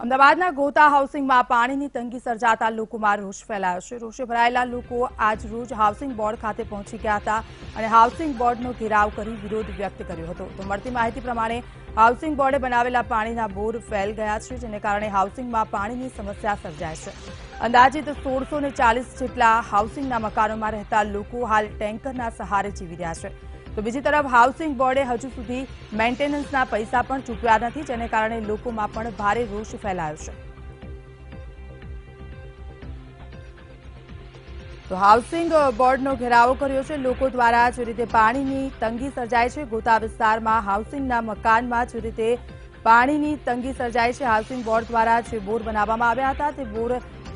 અમદાવાદના ગોતા હાઉસિંગમાં પાણીની તંગી સર્જાતા લોકોમાં રોષ ફેલાયો છે. રોષે ભરાયેલા લોકો આજ રોજ હાઉસિંગ બોર્ડ ખાતે પહોંચી ગયા હતા અને હાઉસિંગ બોર્ડનો ઘેરાવ કરી વિરોધ વ્યક્ત કર્યો હતો. તો મળતી માહિતી પ્રમાણે હાઉસિંગ બોર્ડે બનાવેલા પાણીના બોર ફેલ ગયા છે, જેને કારણે હાઉસિંગમાં પાણીની સમસ્યા સર્જાય છે. અંદાજિત સોળસો જેટલા હાઉસિંગના મકાનોમાં રહેતા લોકો હાલ ટેન્કરના સહારે જીવી રહ્યા છે. તો બીજી તરફ હાઉસિંગ બોર્ડે હજુ સુધી મેન્ટેનન્સના પૈસા પણ ચૂકવ્યા નથી, જેને કારણે લોકોમાં પણ ભારે રોષ ફેલાયો છે. તો હાઉસિંગ બોર્ડનો ઘેરાવો કર્યો છે. લોકો દ્વારા જે રીતે પાણીની તંગી સર્જાય છે, ગોતા વિસ્તારમાં હાઉસિંગના મકાનમાં જે રીતે પાણીની તંગી સર્જાય છે, હાઉસિંગ બોર્ડ દ્વારા જે બોર બનાવવામાં આવ્યા હતા, તે બોર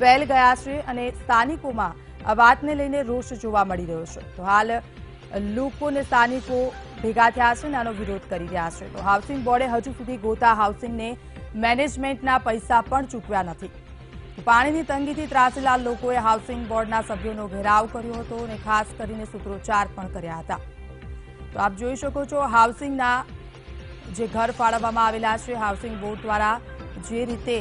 ફેલ ગયા છે અને સ્થાનિકોમાં આ વાતને લઈને રોષ જોવા મળી રહ્યો છે. તો હાલ લોકો અને સ્થાનિકો ભેગા થયા છે અને આનો વિરોધ કરી રહ્યા છે. તો હાઉસિંગ બોર્ડે હજુ સુધી ગોતા હાઉસિંગને મેનેજમેન્ટના પૈસા પણ ચૂકવ્યા નથી. પાણીની તંગીથી ત્રાસેલા લોકોએ હાઉસિંગ બોર્ડના સભ્યોનો ઘેરાવ કર્યો હતો અને ખાસ કરીને સૂત્રોચ્ચાર પણ કર્યા હતા. તો આપ જોઈ શકો છો હાઉસિંગના જે ઘર ફાળવવામાં આવેલા છે, હાઉસિંગ બોર્ડ દ્વારા જે રીતે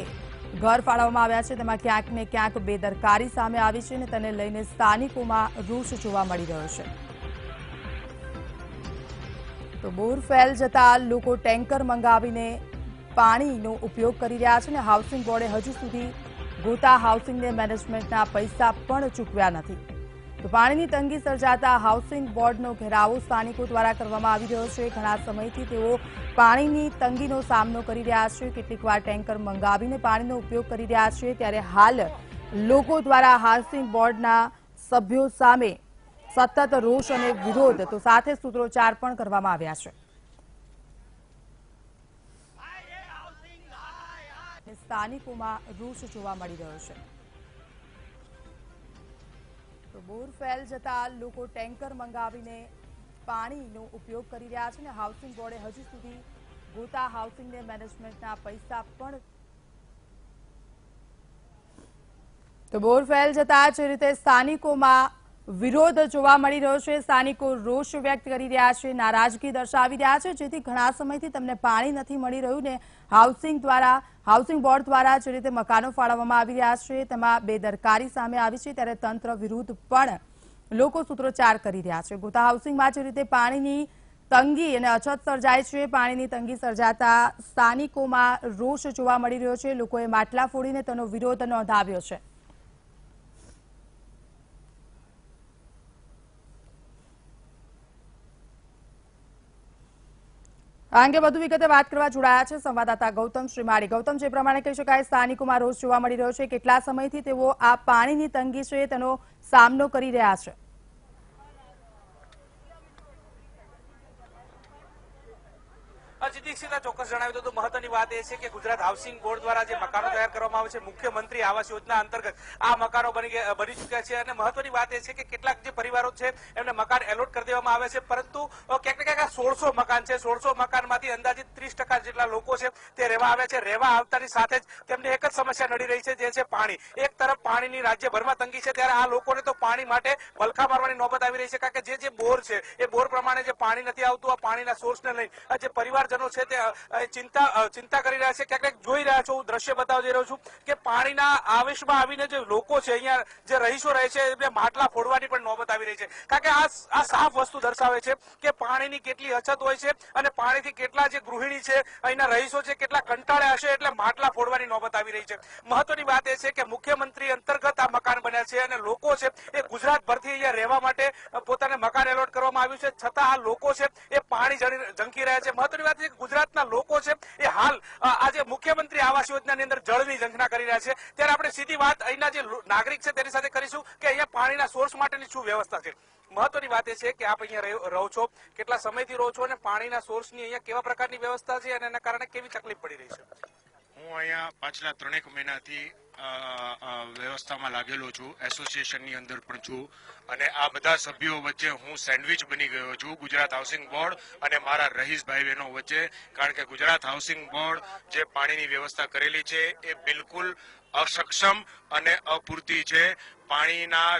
ઘર ફાળવવામાં આવ્યા છે, તેમાં ક્યાંક ને ક્યાંક બેદરકારી સામે આવી છે અને તેને લઈને સ્થાનિકોમાં રોષ જોવા મળી રહ્યો છે. તો બોર ફેલ જતા લોકો ટેન્કર મંગાવીને પાણીનો ઉપયોગ કરી રહ્યા છે અને હાઉસિંગ બોર્ડે હજુ સુધી ગોતા હાઉસિંગને મેનેજમેન્ટના પૈસા પણ ચૂકવ્યા નથી. તો પાણીની તંગી સર્જાતા હાઉસિંગ બોર્ડનો ઘેરાવો સ્થાનિકો દ્વારા કરવામાં આવી રહ્યો છે. ઘણા સમયથી તેઓ પાણીની તંગીનો સામનો કરી રહ્યા છે. કેટલીક વાર ટેન્કર મંગાવીને પાણીનો ઉપયોગ કરી રહ્યા છે. ત્યારે હાલ લોકો દ્વારા હાઉસિંગ બોર્ડના સભ્યો સામે સતત રોષ અને વિરોધ તો સાથે સૂત્રોચ્ચાર પણ કરવામાં આવ્યા છે. સ્થાનિકોમાં રોષ જોવા મળી રહ્યો છે. તો બોર ફેલ જતા લોકો ટેન્કર મંગાવીને પાણીનો ઉપયોગ કરી રહ્યા છે અને હાઉસિંગ બોર્ડે હજુ સુધી ગોતા હાઉસિંગને મેનેજમેન્ટના પૈસા પણ તો બોર ફેલ જતા જે રીતે સ્થાનિકોમાં વિરોધ જોવા મળી રહ્યો છે. સ્થાનિકો રોષ વ્યક્ત કરી રહ્યા છે, નારાજગી દર્શાવી રહ્યા છે, જેથી ઘણા સમયથી તમને પાણી નથી મળી રહ્યું ને હાઉસિંગ દ્વારા, હાઉસિંગ બોર્ડ દ્વારા જે રીતે મકાનો ફાળવવામાં આવી રહ્યા છે, તેમાં બેદરકારી સામે આવી છે, ત્યારે તંત્ર વિરુદ્ધ પણ લોકો સૂત્રોચ્ચાર કરી રહ્યા છે. ગોતા હાઉસિંગમાં જે રીતે પાણીની તંગી અને અછત સર્જાય છે, પાણીની તંગી સર્જાતા સ્થાનિકોમાં રોષ જોવા મળી રહ્યો છે. લોકોએ માટલા ફોડીને તેનો વિરોધ નોંધાવ્યો છે. આ અંગે વધુ વિગતે વાત કરવા જોડાયા છે સંવાદદાતા ગૌતમ શ્રીમાળી. ગૌતમ, જે પ્રમાણે કહી શકાય, સ્થાનિકોમાં રોષ જોવા મળી રહ્યો છે. કેટલા સમયથી તેઓ આ પાણીની તંગી છે તેનો સામનો કરી રહ્યા છે? અજી દીક્ષિતા ચોક્કસ જણાવ્યું હતું. મહત્વની વાત એ છે કે ગુજરાત હાઉસિંગ બોર્ડ દ્વારા જે મકાનો તૈયાર કરવામાં આવે છે, મુખ્યમંત્રી આવાસ યોજના અંતર્ગત આ મકાનો બની બની ચૂક્યા છે. અને મહત્વની વાત એ છે કે કેટલાક જે પરિવારો છે, એમને મકાન એલોટ કરી દેવામાં આવે છે. પરંતુ ક્યાંક ક્યાંક સોળસો મકાન છે. સોળસો મકાનમાંથી અંદાજિત ત્રીસ ટકા જેટલા લોકો છે તે રહેવા આવે છે. રહેવા આવતાની સાથે જ તેમને એક જ સમસ્યા નડી રહી છે, જે છે પાણી. એક તરફ પાણીની રાજ્યભરમાં તંગી છે, ત્યારે આ લોકોને તો પાણી માટે વલખા મારવાની નોબત આવી રહી છે. કારણ કે જે જે બોર છે, એ બોર પ્રમાણે જે પાણી નથી આવતું, આ પાણીના સોર્સને લઈ જે પરિવારજનો છે ચિંતા કરી રહ્યા છે. ક્યાંક જોઈ રહ્યા છો. હું દ્રશ્ય બતાવી રહ્યો છું કે પાણીના આવેશમાં આવીને જે લોકો છે, અહીંયા જે રહીશો રહે છે, એમને માટલા ફોડવાની પણ નોબત આવી રહી છે. કારણ કે આ સાફ વસ્તુ દર્શાવે છે કે પાણીની કેટલી અછત હોય છે અને પાણીથી કેટલા જે ગૃહિણી છે, અહીંના રહીશો છે, કેટલા કંટાળ્યા હશે એટલે માટલા ફોડવાની નોબત આવી રહી છે. મહત્વની વાત એ છે કે મુખ્યમંત્રી અંતર્ગત આ મકાન બન્યા છે અને લોકો છે એ ગુજરાત ભરથી અહીંયા રહેવા માટે પોતાને મકાન એલોટ કરવામાં આવ્યું છે. છતાં આ લોકો છે એ પાણી જંકી રહ્યા છે. મહત્વની વાત છે કે ગુજરાતના લોકો છે, એ હાલ આજે મુખ્યમંત્રી આવાસ યોજનાની અંદર જળની ઝંખના કરી રહ્યા છે. ત્યારે આપણે સીધી વાત અહીંના જે નાગરિક છે તેની સાથે કરીશું કે અહીંયા પાણીના સોર્સ માટેની શું વ્યવસ્થા છે. મહત્વની વાત એ છે કે આપ અહીંયા રહો- છો, કેટલા સમયથી રહો છો અને પાણીના સોર્સની અહીંયા કેવા પ્રકારની વ્યવસ્થા છે અને એના કારણે કેવી તકલીફ પડી રહી છે? હું અહીંયા પાછલા ત્રણેક મહિનાથી વ્યવસ્થામાં લાગેલો છું. એસોસિએશનની અંદર પણ છું. અને આ બધા સભ્યો વચ્ચે હું સેન્ડવિચ બની ગયો છું ગુજરાત હાઉસિંગ બોર્ડ અને મારા રહીશ ભાઈ બહેનો વચ્ચે. કારણ કે ગુજરાત હાઉસિંગ બોર્ડ જે પાણીની વ્યવસ્થા કરેલી છે એ બિલકુલ અસક્ષમ અને અપૂરતી છે. પાણીના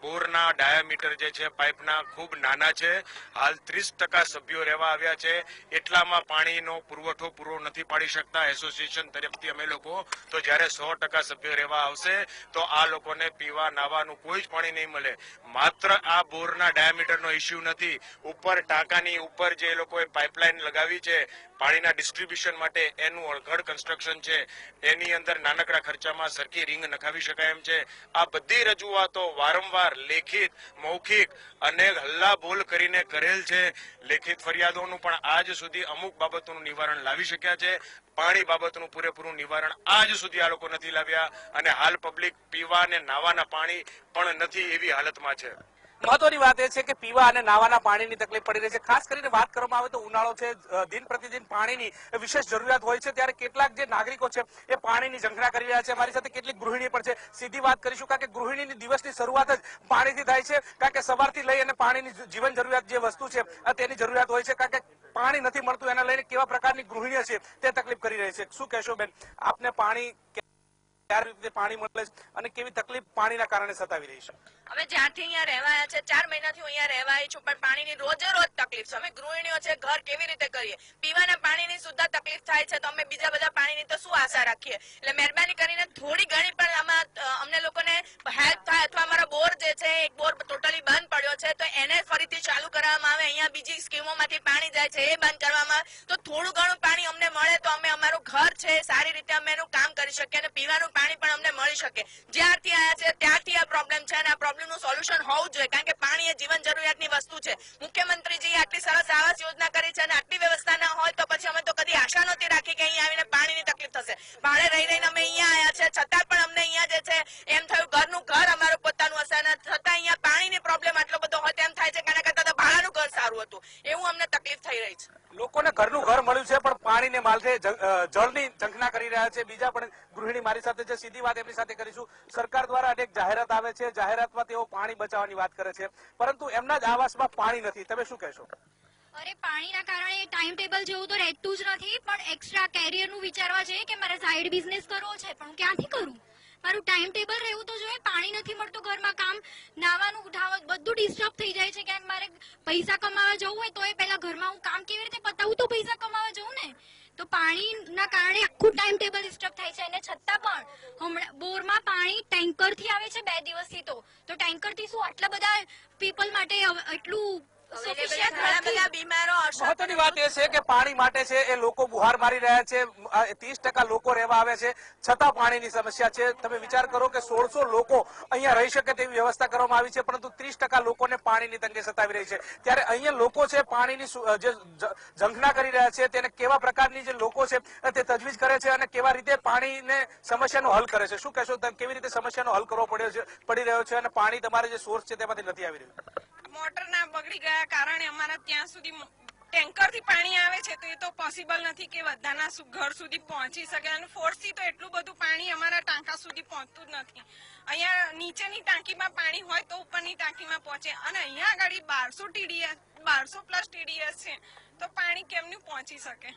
બોરના ડાયામીટર જે છે, પાઇપના ખૂબ નાના છે. હાલ ત્રીસ ટકા સભ્યો રહેવા આવ્યા છે. એટલામાં પાણીનો પુરવઠો પૂરો નથી પાડી શકતા એસોસિએશન તરફથી અમે લોકો. તો જ્યારે સો ટકા સભ્યો રહેવા આવશે, તો આ લોકોને પીવા નાવાનું કોઈ જ પાણી નહીં મળે. માત્ર આ બોરના ડાયામીટરનો ઇસ્યુ નથી. ઉપર ટાંકાની ઉપર જે લોકોએ પાઇપલાઇન લગાવી છે પાણીના ડિસ્ટ્રીબ્યુશન માટે એનું અળઘડ કન્સ્ટ્રક્શન છે. એની અંદર નાનકડા ખર્ચામાં સરખી રિંગ નખાવી શકાય એમ છે. આ બધી રજૂઆતો વારંવાર લેખિત, મૌખિક અને હલ્લાભોલ કરીને કરેલ છે. લેખિત ફરિયાદોનું પણ આજ સુધી અમુક બાબતોનું નિવારણ લાવી શક્યા છે. પાણી બાબતનું પૂરેપૂરું નિવારણ આજ સુધી આ લોકો નથી લાવ્યા અને હાલ પબ્લિક પીવા અને નાવાના પાણી પણ નથી એવી હાલતમાં છે. મહત્વની વાત એ છે કે પીવા અને નાવાના પાણીની તકલીફ પડી રહી છે. ખાસ કરીને વાત કરવામાં આવે તો ઉનાળો છે દિન પ્રતિદિન પાણીની વિશેષ જરૂરિયાત હોય છે. ત્યારે કેટલાક જે નાગરિકો છે એ પાણીની ઝંખના કરી રહ્યા છે. મારી સાથે કેટલીક ગૃહિણી પણ છે. સીધી વાત કરીશું કારણ કે ગૃહિણીની દિવસની શરૂઆત જ પાણીથી થાય છે. કારણ કે સવારથી લઈ અને પાણીની જીવન જરૂરિયાત જે વસ્તુ છે તેની જરૂરિયાત હોય છે. કારણ કે પાણી નથી મળતું એના લઈને કેવા પ્રકારની ગૃહિણીઓ છે તે તકલીફ કરી રહી છે. શું કહેશો બેન? આપને પાણી ક્યારે રીતે પાણી મળે અને કેવી તકલીફ પાણીના કારણે સતાવી રહી છે? અમે જ્યાંથી અહીંયા રહેવાયા છે, ચાર મહિનાથી હું અહીંયા રહેવાય છું, પણ પાણીની રોજે રોજ તકલીફ છે. અમે ગૃહિણીઓ છે, ઘર કેવી રીતે કરીએ? પીવાના પાણીની સુદ્ધા તકલીફ થાય છે, તો અમે બીજા બધા પાણીની તો શું આશા રાખીએ? એટલે મહેરબાની કરીને થોડી ઘણી પણ આમાં અમને લોકોને હેલ્પ થાય અથવા અમારો બોર જે છે, એક બોર ટોટલી બંધ તો એને ફરીથી ચાલુ કરવામાં આવે. અહીંયા બીજી સ્કીમોમાંથી પાણી જાય છે, એ બંધ કરવામાં. તો થોડું ઘણું પાણી અમને મળે તો અમે અમારું ઘર છે, સારી રીતે અમે એનું કામ કરી શકીએ અને પીવાનું પાણી પણ અમને મળી શકે. જ્યારથી આયા છે, ત્યારથી આ પ્રોબ્લેમ છે અને આ પ્રોબ્લેમનું સોલ્યુશન હોવું જોઈએ, કારણ કે પાણી એ જીવન જરૂરિયાતની વસ્તુ છે. મુખ્યમંત્રીજી આટલી સરસ આવાસ યોજના કરી છે અને આટલી વ્યવસ્થા ના હોય તો પછી અમે તો કદી આશા નહોતી રાખી કે અહીંયા આવીને પાણીની તકલીફ થશે. ભાડે રહી રહીને અમે અહીંયા આયા છે, છતાં પણ અમને અહીંયા જે છે, એમ થયું ઘરનું ઘર અમારું પોતાનું હશે અને છતાં અહીંયા પાણીની પ્રોબ્લેમ આટલો બધો હોય તેમ થાય છે કે આના કરતા તો હતું. એવું અમને તકલીફ થઈ રહી છે. લોકોને ઘરનું ઘર મળ્યું છે પણ પાણીને માલથે જળની ઝંખના કરી રહ્યા છે. બીજા પણ ગૃહિણી મારી સાથે છે સીધી વાત એમની સાથે કરીશું. સરકાર દ્વારા અનેક જાહેરાત આવે છે. જાહેરાતમાં તેઓ પાણી બચાવવાની વાત કરે છે. પરંતુ એમના જ આવાસમાં પાણી નથી. તમે શું કહેશો? અરે પાણીના કારણે ટાઈમ ટેબલ જેવું તો રહેતું જ નથી પણ એક્સ્ટ્રા કેરિયરનું વિચારવા છે કે મારે સાઈડ બિઝનેસ કરવો છે પણ હું ક્યાંથી કરું મારું ટાઈમ ટેબલ રહેવું તો જોઈએ, પાણી નથી મળતું ઘરમાં, કામ, નાવાનું ઉઠાવવાનું બધું ડિસ્ટર્બ થઈ જાય છે. કે મારે પૈસા કમાવા જવું હોય તો એ પહેલા ઘરમાં હું કામ કેવી રીતે પતાવું? તો પૈસા કમાવા જવું ને. તો પાણીના કારણે આખું ટાઈમ ટેબલ ડિસ્ટર્બ થાય છે. અને છતાં પણ હમણાં બોરમાં પાણી ટેન્કરથી આવે છે બે દિવસથી તો. તો ટેન્કરથી શું આટલા બધા પીપલ માટે એટલું મહત્વની વાત એ છે કે પાણી માટે છે એ લોકો બુહાર મારી રહ્યા છે. ત્રીસ ટકા લોકો રહેવા આવે છે. છતાં પાણીની સમસ્યા છે. તમે વિચાર કરો કે સોળસો લોકો અહીંયા રહી શકે તેવી વ્યવસ્થા કરવામાં આવી છે પરંતુ ત્રીસ ટકા લોકોને પાણીની તંગી સતાવી રહી છે. ત્યારે અહીંયા લોકો છે પાણીની જે ઝંખના કરી રહ્યા છે તેને કેવા પ્રકારની જે લોકો છે તે તજવીજ કરે છે અને કેવા રીતે પાણીને સમસ્યાનો હલ કરે છે? શું કહેશો તમે? કેવી રીતે સમસ્યાનો હલ કરવો પડ્યો છે પડી રહ્યો છે અને પાણી તમારે જે સોર્સ છે તેમાંથી નથી આવી રહ્યું? મોટર ના બગડી ગયા કારણે અમારા ત્યાં સુધી ટેન્કરથી પાણી આવે છે તો એ તો પોસિબલ નથી કે બધાના ઘર સુધી પહોંચી શકે. અને ફોર્સથી તો એટલું બધું પાણી અમારા ટાંકા સુધી પહોંચતું જ નથી. અહીંયા નીચેની ટાંકીમાં પાણી હોય તો ઉપરની ટાંકીમાં પહોંચે. અને અહીંયા આગળ બારસો ટીડીએસ બારસો પ્લસ ટીડીએસ છે. તો પાણી કેમનું પહોંચી શકે?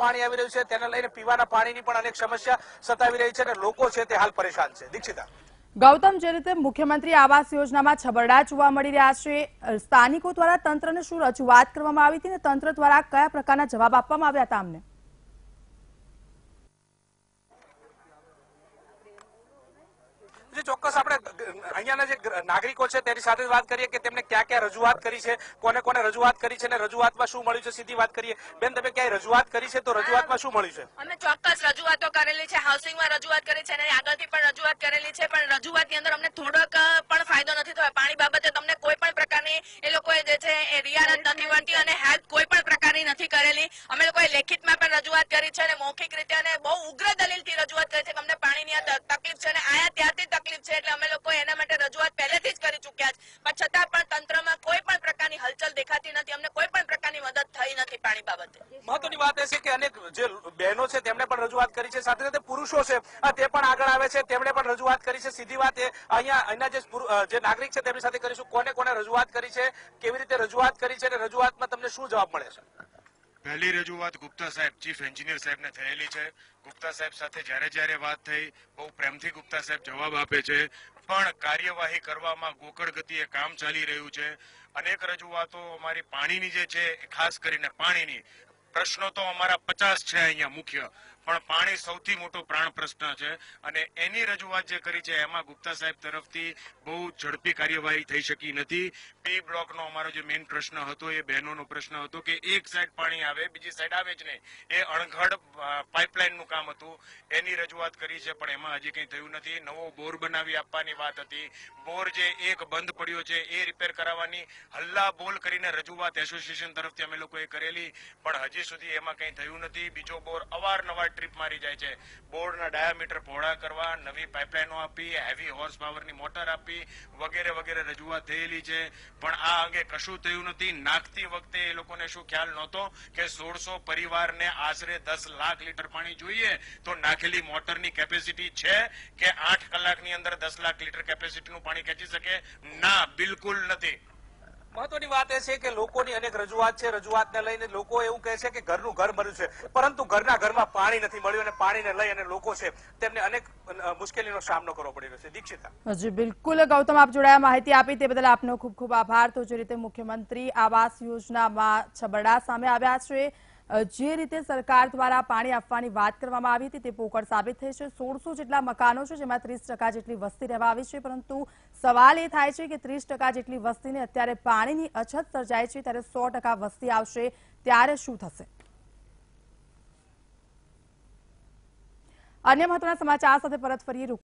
પાણી આવી રહ્યું છે, તેને લઈને પીવાના પાણીની પણ અનેક સમસ્યા સતાવી રહી છે અને લોકો છે તે હાલ પરેશાન છે. દીક્ષિતા. ગૌતમ, જે રીતે મુખ્યમંત્રી આવાસ યોજનામાં છબરડા જોવા મળી રહ્યા છે સ્થાનિકો દ્વારા તંત્રને શું રજૂઆત કરવામાં આવી હતી અને તંત્ર દ્વારા કયા પ્રકારના જવાબ આપવામાં આવ્યા હતા અમને? ચોક્કસ આપણે અહીંયાના જે નાગરિકો છે તેની સાથે વાત કરીએ કે તેમને ક્યાં ક્યાં રજૂઆત કરી છે કોને કોને રજૂઆત કરી છે અને રજૂઆતમાં શું મળ્યું છે સીધી વાત કરીએ. બેન તમે ક્યાંય રજૂઆત કરી છે તો રજૂઆતમાં શું મળ્યું છે? અમે ચોક્કસ રજૂઆતો કરેલી છે હાઉસિંગમાં રજૂઆત કરી છે અને આગળથી પણ રજૂઆત કરેલી છે પણ રજૂઆતની અંદર અમને થોડોક પણ ફાયદો નથી થયો. પાણી બાબતે તમને કોઈ પણ પ્રકારની એ લોકોએ જે છે એ રિયારત નથી મળતી અને હેલ્પ કોઈ પણ પ્રકારની નથી કરેલી. અમે લોકોએ લેખિતમાં પણ રજૂઆત કરી છે અને મૌખિક રીતે અને બહુ ઉગ્ર દલીલથી રજૂઆત કરી છે કે અમને પાણીની આ ત- તકલીફ છે અને આયા ત્યારથી તકલીફ છે એટલે અમે લોકો એના માટે રજૂઆત પહેલેથી જ કરી ચૂક્યા છે પણ છતાં પણ તંત્રમાં કોઈ પણ પ્રકારની હલચલ દેખાતી નથી. અમને કોઈ પણ પ્રકારની મદદ થઈ નથી પાણી બાબતે. મહત્વની વાત એ છે કે અનેક જે બહેનો છે તેમણે પણ રજૂઆત કરી છે. સાથે સાથે પુરુષો છે તે પણ આગળ આવે છે. તેમણે પણ રજૂઆત કરી છે. સીધી વાત એ અહીંયા અહીંના જે જે નાગરિક છે તેમની સાથે કરીશું. કોને કોને રજૂઆત કરી છે કેવી રીતે રજૂઆત કરી છે અને રજૂઆતમાં તમને શું જવાબ મળે છે? પહેલી રજૂઆત ગુપ્તા સાહેબ ચીફ એન્જિનિયર સાહેબને થયેલી છે. ગુપ્તા સાહેબ સાથે જ્યારે જ્યારે વાત થઈ બહુ પ્રેમથી ગુપ્તા સાહેબ જવાબ આપે છે. પણ કાર્યવાહી કરવામાં ગોકળ ગતિએ કામ ચાલી રહ્યું છે. અનેક રજૂઆતો અમારી પાણીની જે છે ખાસ કરીને પાણીની, પ્રશ્નો તો અમારા પચાસ છે અહીંયા મુખ્ય. પણ પાણી સૌથી મોટો પ્રાણ પ્રશ્ન છે. અને એની રજૂઆત જે કરી છે એમાં ગુપ્તા સાહેબ તરફથી બહુ ઝડપી કાર્યવાહી થઈ શકી નથી. પી બ્લોકનો અમારો જે મેઇન પ્રશ્ન હતો, એ બહેનોનો પ્રશ્ન હતો કે એક સાઈડ પાણી આવે, બીજી સાઈડ આવે જ નહીં. એ અણઘડ પાઇપલાઇનનું કામ હતું. એની રજૂઆત કરી છે, પણ એમાં હજી કંઈ થયું નથી. નવો બોર બનાવી આપવાની વાત હતી. બોર જે એક બંધ પડ્યો છે, એ રિપેર કરાવવાની હલ્લા બોલ કરીને રજૂઆત એસોસિએશન તરફથી અમે લોકોએ કરેલી. પણ હજી સુધી એમાં કંઈ થયું નથી. બીજો બોર અવારનવાર ટ્રીપ મારી જાય છે. બોર્ડના ડાયામીટર પહોળા કરવા, નવી પાઇપલાઇનો આપી હેવી હોર્સ પાવરની મોટર આપી, વગેરે વગેરે રજૂઆત થયેલી છે. પણ આ અંગે કશું થયું નથી. નાખતી વખતે એ લોકોને શું ખ્યાલ નહોતો કે સોળસો પરિવારને આશરે દસ લાખ લીટર પાણી જોઈએ તો નાખેલી મોટરની કેપેસિટી છે કે આઠ કલાકની અંદર દસ લાખ લીટર કેપેસિટીનું પાણી ખેંચી શકે? ના, બિલકુલ નથી. મહત્વની વાત એ છે કે લોકોની અનેક રજૂઆત છે. રજૂઆતને લઈને લોકો એવું કહે છે કે ઘરનું ઘર મળ્યું છે. પરંતુ ઘરના ઘરમાં પાણી નથી મળ્યું અને પાણીને લઈ અને લોકો છે તેમને અનેક મુશ્કેલીનો સામનો કરવો પડી રહ્યો છે. દીક્ષિતા. જી બિલકુલ ગૌતમ, આપ જોડાયા માહિતી આપી તે બદલ આપનો ખૂબ ખૂબ આભાર. તો જે રીતે મુખ્યમંત્રી આવાસ યોજનામાં છબરડા સામે આવ્યા છે જે રીતે સરકાર દ્વારા પાણી આપવાની વાત કરવામાં આવી હતી તે પોકળ સાબિત થઈ છે. સોળસો જેટલા મકાનો છે, જેમાં ત્રીસ જેટલી વસ્તી રહેવા આવી છે. પરંતુ સવાલ એ થાય છે કે ત્રીસ જેટલી વસ્તીને અત્યારે પાણીની અછત સર્જાય છે, ત્યારે સો વસ્તી આવશે, ત્યારે શું થશે? અન્ય મહત્વના સમાચાર સાથે પરત ફરીએ.